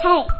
Hey.